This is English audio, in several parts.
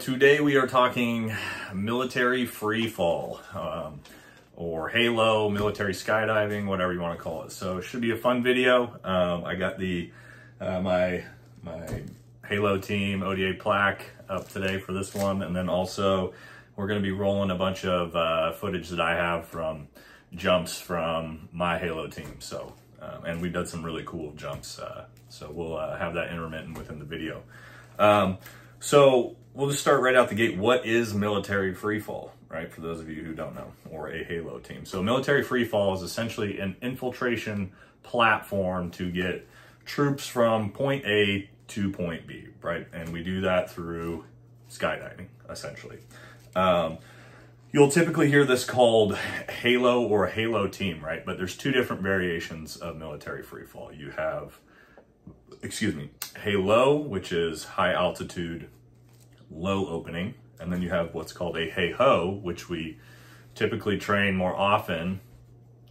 Today we are talking military free fall, um, or Halo, military skydiving, whatever you want to call it. So it should be a fun video. Um, I got the uh, my my Halo team ODA plaque up today for this one, and then also we're going to be rolling a bunch of uh, footage that I have from jumps from my Halo team. So, um, and we've done some really cool jumps. Uh, so we'll uh, have that intermittent within the video. So we'll just start right out the gate. What is military freefall, right? For those of you who don't know, or a Halo team. So military freefall is essentially an infiltration platform to get troops from point A to point B, right? And we do that through skydiving, essentially. Um, You'll typically hear this called Halo or Halo team, right? But there's two different variations of military freefall. You have, excuse me, Halo, which is high altitude, low opening. And then you have what's called a HAHO, which we typically train more often,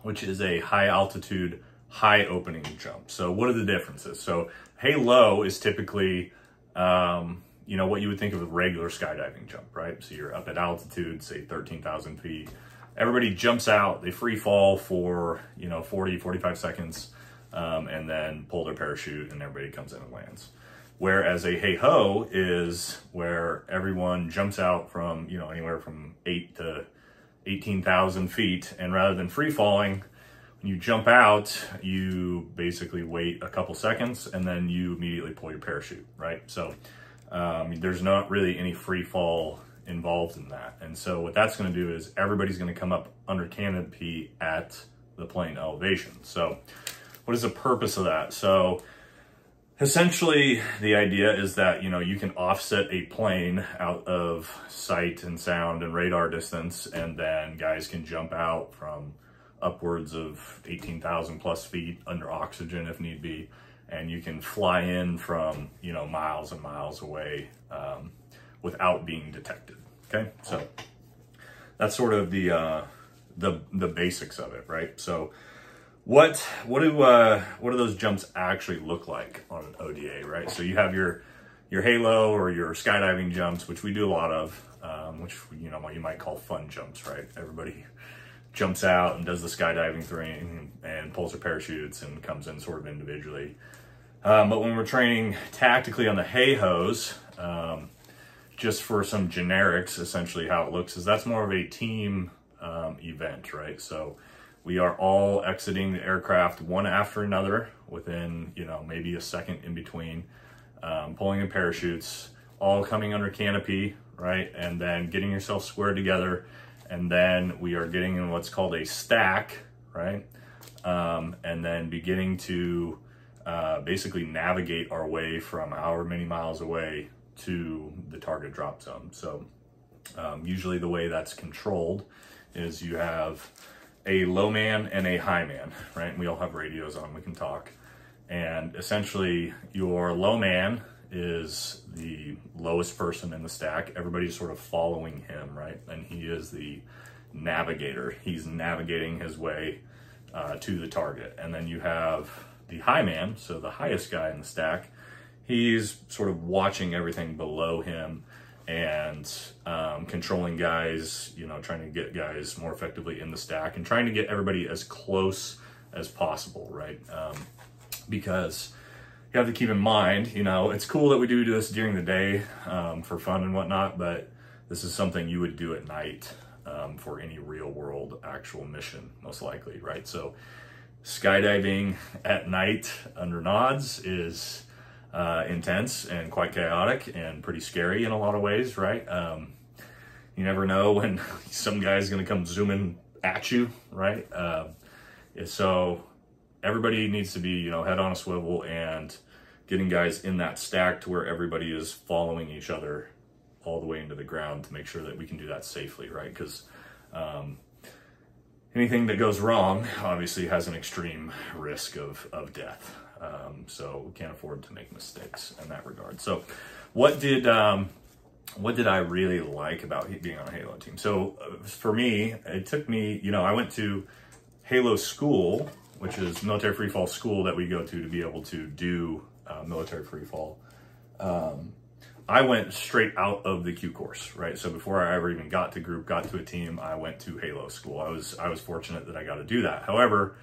which is a high altitude, high opening jump. So what are the differences? So Halo is typically, um, you know, what you would think of a regular skydiving jump, right? So you're up at altitude, say 13,000 feet. Everybody jumps out, they free fall for, you know, 40, 45 seconds, um, and then pull their parachute and everybody comes in and lands. Whereas a HAHO is where everyone jumps out from, you know, anywhere from eight to 18,000 feet. And rather than free falling, when you jump out, you basically wait a couple seconds and then you immediately pull your parachute, right? So um, there's not really any free fall involved in that. And so what that's going to do is everybody's going to come up under canopy at the plane elevation. So what is the purpose of that? So essentially the idea is that, you know, you can offset a plane out of sight and sound and radar distance, and then guys can jump out from upwards of 18,000 plus feet under oxygen if need be and you can fly in from you know miles and miles away um, without being detected. Okay, so that's sort of the uh, the the basics of it, right? So what what do uh, what do those jumps actually look like on an ODA, right? So you have your your halo or your skydiving jumps, which we do a lot of, um, which you know what you might call fun jumps, right? Everybody jumps out and does the skydiving thing and pulls their parachutes and comes in sort of individually. Um, but when we're training tactically on the HAHOs, um, just for some generics, essentially how it looks is that's more of a team um, event, right? So we are all exiting the aircraft one after another within, you know, maybe a second in between, um, pulling in parachutes, all coming under canopy, right? And then getting yourself squared together. And then we are getting in what's called a stack, right? Um, and then beginning to uh, basically navigate our way from however many miles away to the target drop zone. So um, usually the way that's controlled is you have a low man and a high man, right? And we all have radios on, we can talk. And essentially your low man is the lowest person in the stack. Everybody's sort of following him, right? And he is the navigator. He's navigating his way uh, to the target. And then you have the high man, so the highest guy in the stack, he's sort of watching everything below him and um, controlling guys, you know, trying to get guys more effectively in the stack and trying to get everybody as close as possible, right? Um, because you have to keep in mind, you know, it's cool that we do this during the day um, for fun and whatnot, but this is something you would do at night um, for any real world actual mission, most likely, right? So skydiving at night under nods is uh, intense and quite chaotic and pretty scary in a lot of ways, right? Um, you never know when some guy's going to come zooming at you, right? Uh, so everybody needs to be, you know, head on a swivel and getting guys in that stack to where everybody is following each other all the way into the ground to make sure that we can do that safely, right? Because um, anything that goes wrong obviously has an extreme risk of, of death. Um, so we can't afford to make mistakes in that regard. So what did, um, what did I really like about being on a Halo team? So uh, for me, it took me, you know, I went to Halo school, which is military free fall school that we go to to be able to do uh, military free fall. Um, I went straight out of the Q course, right? So before I ever even got to group, got to a team, I went to Halo school. I was I was fortunate that I got to do that. However,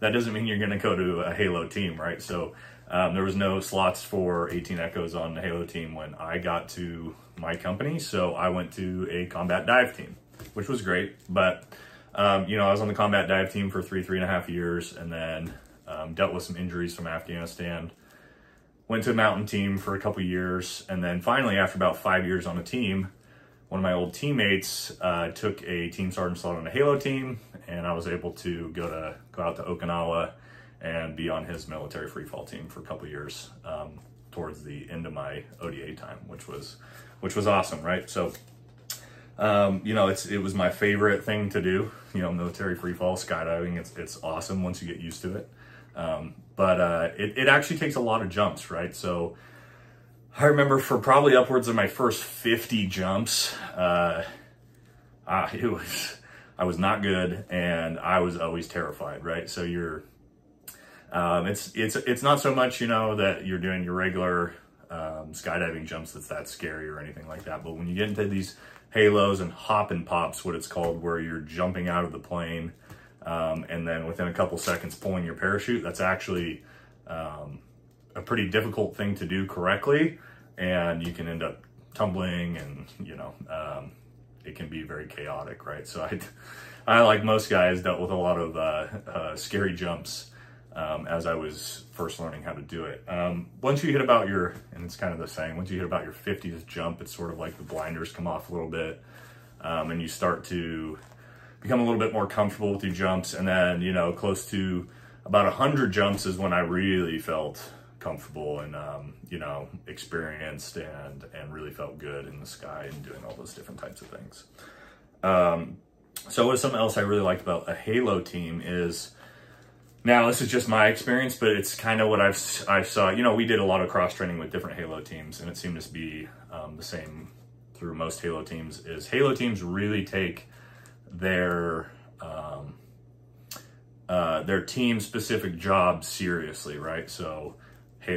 that doesn't mean you're going to go to a Halo team, right? So um, there was no slots for 18 Echoes on the Halo team when I got to my company. So I went to a combat dive team, which was great. But, um, you know, I was on the combat dive team for three, three and a half years and then um, dealt with some injuries from Afghanistan. Went to a mountain team for a couple years. And then finally, after about five years on a team, one of my old teammates uh, took a team sergeant slot on a Halo team, and I was able to go to go out to Okinawa and be on his military free fall team for a couple years um, towards the end of my ODA time, which was which was awesome, right? So, um, you know, it's it was my favorite thing to do. You know, military free fall skydiving. It's it's awesome once you get used to it. Um, but uh, it it actually takes a lot of jumps, right? So. I remember for probably upwards of my first 50 jumps, uh, uh, it was, I was not good and I was always terrified, right? So you're, um, it's it's it's not so much you know that you're doing your regular um, skydiving jumps that's that scary or anything like that. But when you get into these halos and hop and pops, what it's called, where you're jumping out of the plane um, and then within a couple seconds pulling your parachute, that's actually um, a pretty difficult thing to do correctly, and you can end up tumbling and you know um, it can be very chaotic, right? So I, I like most guys dealt with a lot of uh, uh, scary jumps um, as I was first learning how to do it. Um, once you hit about your, and it's kind of the same, once you hit about your 50th jump, it's sort of like the blinders come off a little bit um, and you start to become a little bit more comfortable with your jumps. And then, you know, close to about 100 jumps is when I really felt comfortable and, um, you know, experienced and, and really felt good in the sky and doing all those different types of things. Um, so what something else I really liked about a Halo team is, now, this is just my experience, but it's kind of what I've I saw. You know, we did a lot of cross training with different Halo teams, and it seemed to be um, the same through most Halo teams. Is Halo teams really take their um, uh, their team specific jobs seriously, right? So,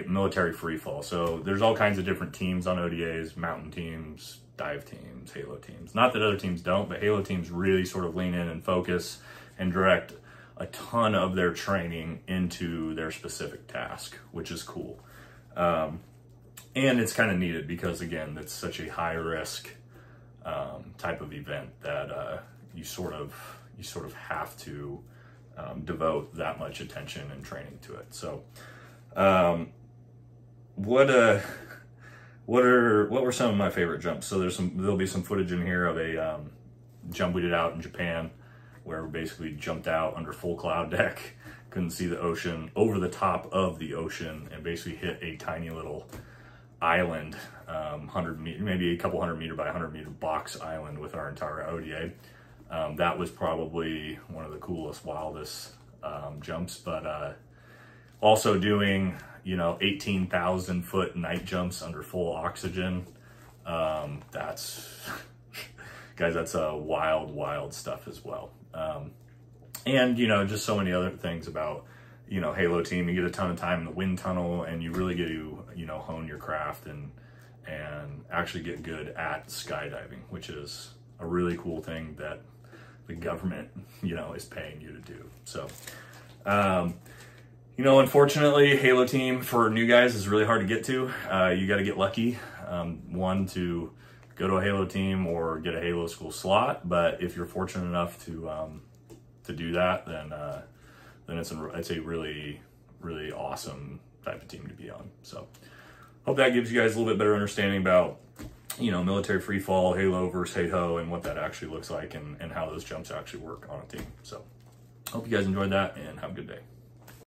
military free fall. So there's all kinds of different teams on ODAs, mountain teams, dive teams, Halo teams. Not that other teams don't, but Halo teams really sort of lean in and focus and direct a ton of their training into their specific task, which is cool. Um, and it's kind of needed because again, it's such a high risk um, type of event that uh, you sort of you sort of have to um, devote that much attention and training to it. So, um, what uh, what are what were some of my favorite jumps? So there's some there'll be some footage in here of a um, jump we did out in Japan where we basically jumped out under full cloud deck, couldn't see the ocean, over the top of the ocean, and basically hit a tiny little island, um, 100 meter, maybe a couple hundred meter by 100 meter box island with our entire ODA. Um, that was probably one of the coolest, wildest um, jumps, but uh, also doing, you know, 18,000 foot night jumps under full oxygen. Um, that's, guys, that's a wild, wild stuff as well. Um, and, you know, just so many other things about, you know, Halo team. You get a ton of time in the wind tunnel and you really get to, you know, hone your craft and, and actually get good at skydiving, which is a really cool thing that the government, you know, is paying you to do. So, um, you know, unfortunately, Halo team for new guys is really hard to get to. Uh, you got to get lucky. Um, one to go to a Halo team or get a Halo school slot. But if you're fortunate enough to um, to do that, then uh, then it's a, it's a really really awesome type of team to be on. So hope that gives you guys a little bit better understanding about you know military free fall, Halo versus HAHO, and what that actually looks like, and and how those jumps actually work on a team. So hope you guys enjoyed that, and have a good day.